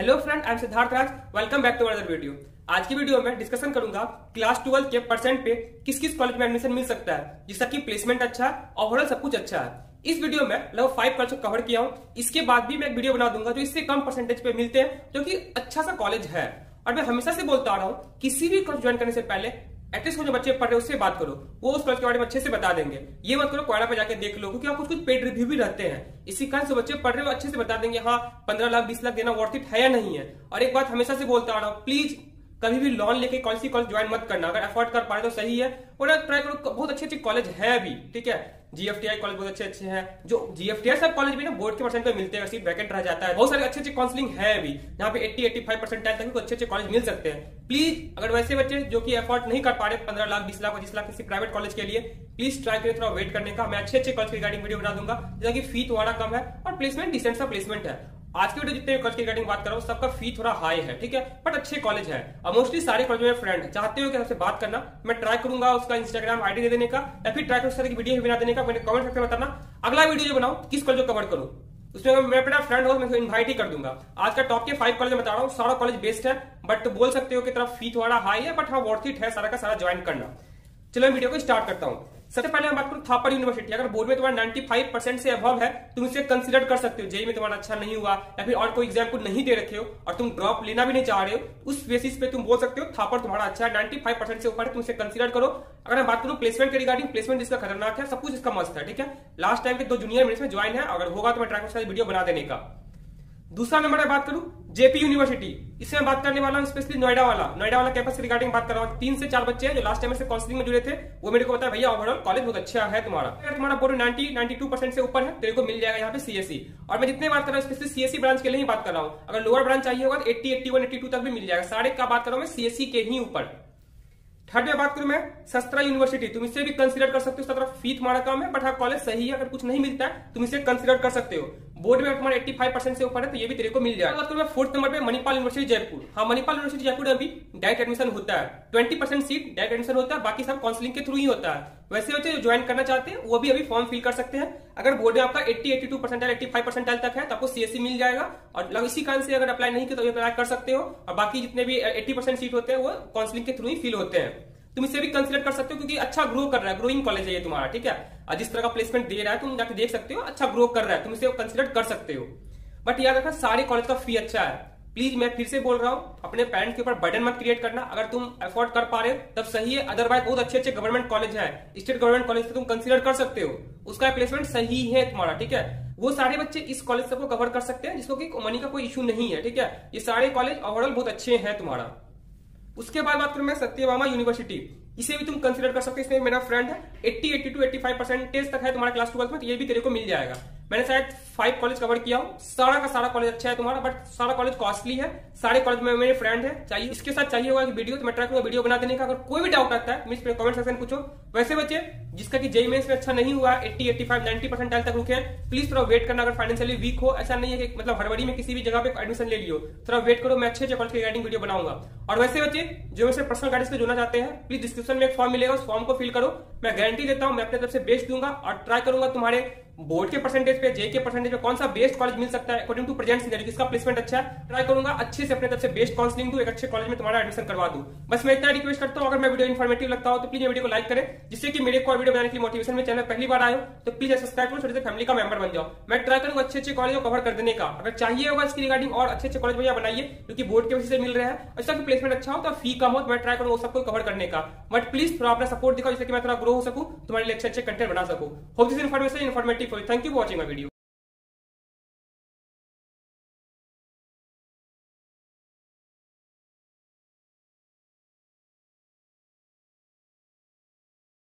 Hello friend I am Siddharth Raj welcome back to other video आज की video में discussion करूँगा class twelve के परसेंट पे किस किस कॉलेज में एडमिशन मिल सकता है। जिसका की प्लेसमेंट अच्छा है ओवरऑल सब कुछ अच्छा है। इस वीडियो में लगभग फाइव परसेंट कवर किया हूँ। इसके बाद भी मैं एक वीडियो बना दूँगा जो इससे कम परसेंटेज पे मिलते हैं, जो कि अच्छा सा कॉलेज है। और मैं हमेशा से बोलता आ रहा हूँ, किसी भी कॉलेज ज्वाइन करने से पहले एटलीस्ट जो बच्चे पढ़ रहे उससे बात करो। वो उस कॉलेज के बारे में अच्छे से बता देंगे। ये मत करो, कोयला पे जाके देख लो, क्योंकि कुछ कुछ पेड रिव्यू भी रहते हैं। इसी कारण से बच्चे पढ़ रहे हो अच्छे से बता देंगे हाँ पंद्रह लाख, बीस लाख देना वर्थ इट है या नहीं है। और एक बात हमेशा से बोलता आ रहा हूँ प्लीज़ कभी भी लोन लेके कौन सी कॉलेज ज्वाइन मत करना। अगर अफोर्ड कर पाए तो सही है। और ट्राई करो बहुत अच्छे अच्छे कॉलेज है अभी ठीक है? जीएफटीआई कॉलेज बहुत अच्छे अच्छे हैं। जो जीएफटीआई सब कॉलेज भी ना बोर्ड के परसेंट पे मिलते हैं सीट वैकेंट रह जाता है। बहुत सारे अच्छे अच्छे काउंसलिंग है अभी यहाँ पे 80 85 परसेंट टाइम तक अच्छे अच्छे कॉलेज मिल सकते हैं। प्लीज़ अगर वैसे बच्चे जो कि अफोर्ड नहीं कर पा रहे, पंद्रह लाख, बीस लाख, पच्चीस लाख किसी प्राइवेट कॉलेज के लिए प्लीज़ ट्राई करें थोड़ा वेट करने का। मैं अच्छे अच्छे कॉलेज रिगार्डिंग वीडियो बना दूँगा, जैसा कि फ़ी थोड़ा कम है और प्लेसमेंट डिसेंट सा प्लेसमेंट है। आज के वीडियो जितने कॉलेज की रिगार्डिंग बात कर रहा हूँ, सबका फ़ी थोड़ा हाई है, ठीक है? बट अच्छे कॉलेज है। और मोस्टली सारे कॉलेज में फ्रेंड है चाहते हो कि हमसे बात करना, मैं ट्राई करूँगा उसका इंस्टाग्राम आईडी दे देने का, या फिर ट्राई करूँ वीडियो भी बना देने का मैंने कमेंट सेक्शन बताना। अगला वीडियो जो बनाऊँ, किस कॉलेज को कवर करूँ? उसमें मैं अपना फ्रेंड हो, मैं इन्वाइट ही कर दूँगा। आज का टॉप के फाइव कॉलेज बता रहा हूँ, सारा कॉलेज बेस्ट है बट बोल सकते हो कि तरफ़ फ़ी थोड़ा हाई है बट हाँ वर्थ इट है सारा का सारा ज्वाइन करना। चलो वीडियो को स्टार्ट करता हूँ। सबसे पहले हम बात करूँ थापर यूनिवर्सिटी। अगर बोर्ड में तुम्हारा 95 परसेंट से अभाव है, तुम इसे कंसिडर कर सकते हो। जेई में तुम्हारा अच्छा नहीं हुआ, या फिर और कोई एग्ज़ाम को नहीं दे रखे हो, और तुम ड्रॉप लेना भी नहीं चाह रहे हो, उस बेसिस पे तुम बोल सकते हो, थापर तुम्हारा अच्छा है नाइन्टी फाइव परसेंट से ऊपर है, तुम इसे कंसिडर करो। अगर मैं बात करूँ प्लेसमेंट के रिगार्डिंग प्लेसमेंट इसका खतरनाक है, सब कुछ इसका मस्त है, ठीक है? लास्ट टाइम के दो जूनियर मेरे में ज्वाइन है, अगर होगा तो मैं ट्राई वीडियो बना देने का। दूसरा नंबर बात करूँ, जेपी यूनिवर्सिटी। इसमें बात करने वाला हूँ स्पेशली नोएडा वाला। नोएडा वाला कैंपस रिगार्डिंग बात कर रहा हूँ। तीन से चार बच्चे हैं जो लास्ट टाइम से काउंसलिंग में जुड़े थे। वो मेरे को बताया, भैया ओवरऑल कॉलेज बहुत अच्छा है तुम्हारा। अगर तुम्हारा board ninety ninety two percent से ऊपर है, तेरे को मिल जाएगा यहाँ पे सीएससी और मैं जितने बात कर रहा हूँ स्पेशली सीएससी ब्रांच के लिए ही बात कर रहा हूँ। अगर लोअर ब्रांच चाहिए होगा तो eighty eighty one eighty two तक भी मिल जाएगा। साढ़े का बात कर रहा हूँ मैं? सीएससी के ही ऊपर। थर्ड में बात करूँ मैं सस्त्रा यूनिवर्सिटी तुम इसे भी कंसिडर कर सकते हो तरफ़ फ़ी तुम्हारा कम है बट हाँ कॉलेज सही है, अगर कुछ नहीं मिलता है, तुम इसे कंसिडर कर सकते हो। बोर्ड में तुम्हारा 85 परसेंट से ऊपर है तो ये भी तेरे को मिल जाएगा। करूँ मैं फोर्थ नंबर पे मणिपाल यूनिवर्सिटी जयपुर। हाँ मणिपाल यूनिवर्सिटी जयपुर में अभी डायरेक्ट एडमिशन होता है। Twenty percent seat direct admission होता है, बाकी सब काउंसलिंग के थ्रू ही होता है। वैसे बच्चे जो ज्वाइन करना चाहते हैं, वो भी अभी फॉर्म फिल कर सकते हैं। अगर बोर्ड में आपका 80 82 परसेंटाइल 85 परसेंटाइल तक है तो आपको सीएससी मिल जाएगा। और इसी कारण से अगर अप्लाई नहीं किया तो अप्लाई कर सकते हो। और बाकी जितने भी 80 परसेंट सीट होते हैं, वो काउंसलिंग के थ्रू ही फिल होते हैं। तुम इसे भी कंसिडर कर सकते हो क्योंकि अच्छा ग्रो कर रहा है ग्रोइंग कॉलेज है ये तुम्हारा, ठीक है? और जिस तरह का प्लेसमेंट दे रहा है, तुम जाके देख सकते हो अच्छा ग्रो कर रहा है, तुम इसे कंसिडर कर सकते हो। बट याद रखना, सारे कॉलेज का फ़ी अच्छा है। प्लीज़ मैं फिर से बोल रहा हूँ, अपने पेरेंट्स के ऊपर बर्डन मत क्रिएट करना। अगर तुम अफोर्ड कर पा रहे हो, तब सही है अदरवाइज़ बहुत अच्छे अच्छे गवर्नमेंट कॉलेज है। स्टेट गवर्नमेंट कॉलेज से तुम कंसिडर कर सकते हो। उसका प्लेसमेंट सही है तुम्हारा, ठीक है? वो सारे बच्चे इस कॉलेज से कवर कर सकते हैं, जिसको कि मनी का कोई इशू नहीं है, ठीक है? ये सारे कॉलेज ओवरऑल बहुत अच्छे हैं तुम्हारा। उसके बाद बात करूँ मैं सत्यभामा यूनिवर्सिटी इसे भी तुम कंसिडर कर सकते हो, इसमें मेरा फ्रेंड है 80 82 85 परसेंटेज तक है तुम्हारा क्लास ट्वेल्थ में तो ये भी तेरे को मिल जाएगा। मैंने शायद फाइव कॉलेज कवर किया हूँ। सारा का सारा कॉलेज अच्छा है तुम्हारा बट सारा कॉलेज कॉस्टली है। सारे कॉलेज में मेरे फ्रेंड है। चाहिए, इसके साथ चाहिए होगा कि वीडियो तो मैं ट्राई करूँगा वीडियो बना देने का। अगर कोई भी डाउट आता है मिस कमेंट सेक्शन पूछो। वैसे बच्चे, जिसका कि जेई मेन्स में अच्छा नहीं हुआ eighty eighty five ninety percent तक रुके हैं। प्लीज़ थोड़ा वेट करना, अगर फाइनेंशियली वीक हो। ऐसा नहीं है कि मतलब हड़बड़ी में किसी भी जगह पे एडमिशन ले लियो। थोड़ा वेट करो, मैं अच्छे अच्छे कॉलेज की गाइडिंग वीडियो बनाऊँगा। और वैसे बच्चे, जो मेरे पर्सनल गाइडेंस से जुड़ना चाहते हैं प्लीज़ डिस्क्रिप्शन में एक फॉर्म मिलेगा, उस फॉर्म को फिल करो। मैं गारंटी देता हूँ, मैं अपने तरफ़ से बेस्ट दूँगा और ट्राई करूँगा तुम्हारे बोर्ड के परसेंटेज पे जे के परसेंटेज पे कौन सा बेस्ट कॉलेज मिल सकता है? अकॉर्डिंग टू प्रेजेंट सीनरी किसका प्लेसमेंट अच्छा है? ट्राई करूँगा अच्छे से अपने तरफ़ से बेस्ट काउंसलिंग दू, एक अच्छे कॉलेज में तुम्हारा एडमिशन करवा दू। बस मैं इतना रिक्वेस्ट करता हूँ, अगर मैं वीडियो इन्फॉर्मेटिव लगता हूँ तो प्लीज़ वीडियो को लाइक करें, जिससे कि मेरे को वीडियो बनाने की मोटिवेशन में चैनल पहली बार आयो तो प्लीज़ सब्सक्राइब करो, छोटे से फैमिली का मेंबर बन जाओ। मैं ट्राई करूँगा अच्छे अच्छे कॉलेज को कवर कर देने का। अगर चाहिए होगा इसकी रिगार्डिंग और अच्छे अच्छे कॉलेज भैया बनाइए क्योंकि बोर्ड के वजह से मिल रहा है अच्छा कि प्लेसमेंट अच्छा हो तो फ़ी कम हो तो मैं ट्राई करूँगा सबको कवर करने का। बट प्लीज़ थोड़ा अपना सपोर्ट दिखाओ, जिससे कि मैं थोड़ा ग्रो हो सकूँ, तुम्हारे लिए अच्छे अच्छे कंटेंट बना सकूँ। Hope this information informative thank you for watching my video